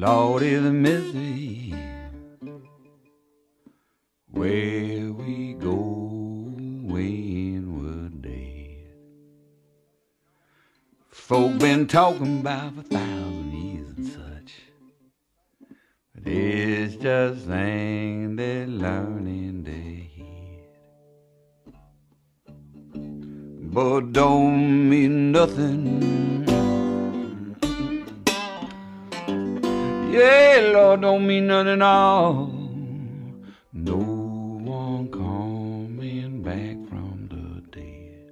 Lordy, the misery. Where we go when we're dead. Folk been talking about for thousand years and such. But it's just things they learn in their head. But don't mean nothing. Yeah, Lord, don't mean nothing at all. No one coming back from the dead.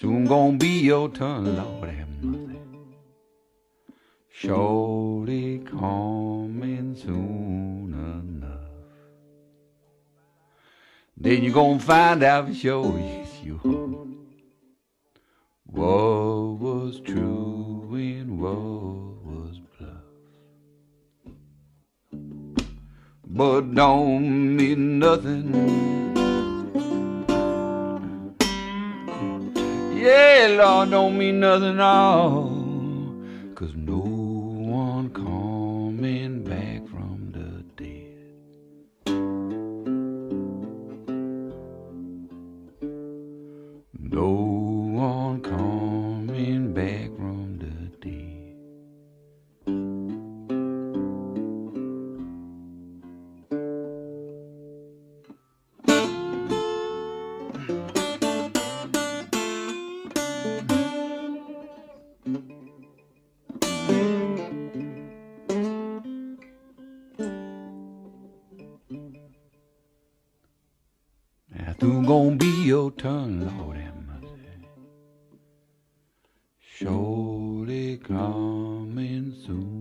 Soon gonna be your turn, Lord have mercy. Surely coming soon enough. Then you're gonna find out for sure, yes, you are. What was true and what was bluff. But don't mean nothing. Yeah, Lord, don't mean nothing at all. Cause no No one coming back from the dead. Soon gonna be your turn, Lord. Surely coming soon